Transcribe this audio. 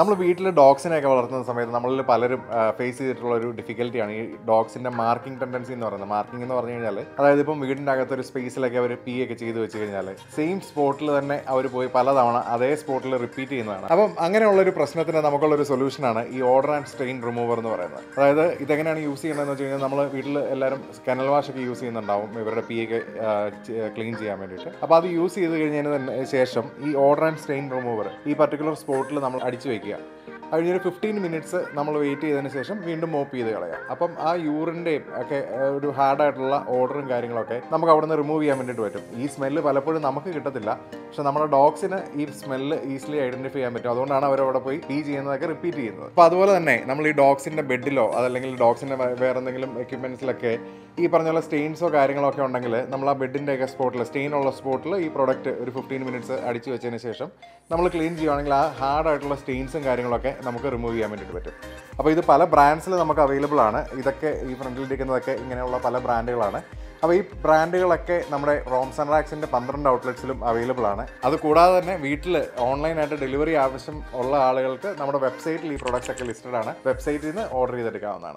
നമ്മൾ വീട്ടിൽ ഡോഗ്സിനെയൊക്കെ വളർത്തുന്ന സമയത്ത് നമ്മളിൽ പലരും ഫേസ് ചെയ്തിട്ടുള്ള ഒരു ഡിഫിക്കൽറ്റിയാണ് ഈ ഡോഗ്സിന്റെ മാർക്കിംഗ് ടെൻഡൻസി എന്ന് പറയുന്നത്. മാർക്കിംഗ് എന്ന് പറഞ്ഞു കഴിഞ്ഞാൽ അതായത് ഇപ്പം വീടിന്റെ അകത്തൊരു സ്പേസിലൊക്കെ അവർ പി ഒക്കെ ചെയ്ത് വെച്ച് കഴിഞ്ഞാൽ സെയിം സ്പോട്ടിൽ തന്നെ അവർ പോയി പലതവണ അതേ സ്പോട്ടിൽ റിപ്പീറ്റ് ചെയ്യുന്നതാണ്. അപ്പം അങ്ങനെയുള്ള ഒരു പ്രശ്നത്തിന് നമുക്കുള്ള ഒരു സൊല്യൂഷനാണ് ഈ ഓർഡർ ആൻഡ് സ്ട്രെയിൻ റിമൂവർ എന്ന് പറയുന്നത്. അതായത് ഇതെങ്ങനെയാണ് യൂസ് ചെയ്യേണ്ടതെന്ന് വെച്ച് കഴിഞ്ഞാൽ നമ്മൾ വീട്ടിൽ എല്ലാവരും കനൽ വാഷ് ഒക്കെ യൂസ് ചെയ്യുന്നുണ്ടാവും. ഇവരുടെ പി ഒക്കെ ക്ലീൻ ചെയ്യാൻ വേണ്ടിയിട്ട്. അപ്പോൾ അത് യൂസ് ചെയ്ത് കഴിഞ്ഞതിന് ശേഷം ഈ ഓർഡർ ആൻഡ് സ്ട്രെയിൻ റിമൂവർ ഈ പർട്ടിക്കുലർ സ്പോട്ടിൽ നമ്മൾ അടിച്ചു 个样。കഴിഞ്ഞൊരു ഫിഫ്റ്റീൻ മിനിറ്റ്സ് നമ്മൾ വെയിറ്റ് ചെയ്തതിന് ശേഷം വീണ്ടും മോപ്പ് ചെയ്ത് കളയാം. അപ്പം ആ യൂറിന്റെയും ഒക്കെ ഒരു ഹാർഡായിട്ടുള്ള ഓർഡറും കാര്യങ്ങളൊക്കെ നമുക്ക് അവിടെ നിന്ന് റിമൂവ് ചെയ്യാൻ വേണ്ടിയിട്ട് പറ്റും. ഈ സ്മെല്ല് പലപ്പോഴും നമുക്ക് കിട്ടത്തില്ല. പക്ഷെ നമ്മുടെ ഡോഗ്സിന് ഈ സ്മെല്ല് ഈസിലി ഐഡന്റിഫൈ ചെയ്യാൻ പറ്റും. അതുകൊണ്ടാണ് അവർ അവിടെ പോയി പീ ചെയ്യുന്നതൊക്കെ റിപ്പീറ്റ് ചെയ്യുന്നത്. അപ്പോൾ അതുപോലെ തന്നെ നമ്മൾ ഈ ഡോഗ്സിന്റെ ബെഡിലോ അതല്ലെങ്കിൽ ഡോഗ്സിന്റെ വേറെ എന്തെങ്കിലും എക്യുപ്മെന്റ്സിലൊക്കെ ഈ പറഞ്ഞ പോലെ സ്റ്റെയിൻസോ കാര്യങ്ങളൊക്കെ ഉണ്ടെങ്കിൽ നമ്മൾ ആ ബെഡിന്റെ ഒക്കെ സ്പോട്ടിൽ സ്റ്റെയിൻ ഉള്ള സ്പോട്ടിൽ ഈ പ്രൊഡക്റ്റ് ഒരു ഫിഫ്റ്റീൻ മിനിറ്റ്സ് അടിച്ചു വെച്ചതിന് ശേഷം നമ്മൾ ക്ലീൻ ചെയ്യുകയാണെങ്കിൽ ആ ഹാർഡായിട്ടുള്ള സ്റ്റെയിൻസും കാര്യങ്ങളൊക്കെ നമുക്ക് റിമൂവ് ചെയ്യാൻ വേണ്ടിയിട്ട് പറ്റും. അപ്പോൾ ഇത് പല ബ്രാൻഡ്സിൽ നമുക്ക് അവൈലബിൾ ആണ്. ഇതൊക്കെ ഈ ഫ്രണ്ടിലിരിക്കുന്നതൊക്കെ ഇങ്ങനെയുള്ള പല ബ്രാൻഡുകളാണ് അപ്പോൾ ഈ ബ്രാൻഡുകളൊക്കെ നമ്മുടെ റോംസ് ആൻഡ് റാക്സിന്റെ പന്ത്രണ്ട് ഔട്ട്ലെറ്റ്സിലും അവൈലബിൾ ആണ്. അത് കൂടാതെ തന്നെ വീട്ടിൽ ഓൺലൈനായിട്ട് ഡെലിവറി ആവശ്യം ഉള്ള ആളുകൾക്ക് നമ്മുടെ വെബ്സൈറ്റിൽ ഈ പ്രൊഡക്ട്സ് ഒക്കെ ലിസ്റ്റഡ് ആണ്. വെബ്സൈറ്റിൽ നിന്ന് ഓർഡർ ചെയ്തെടുക്കാവുന്നതാണ്.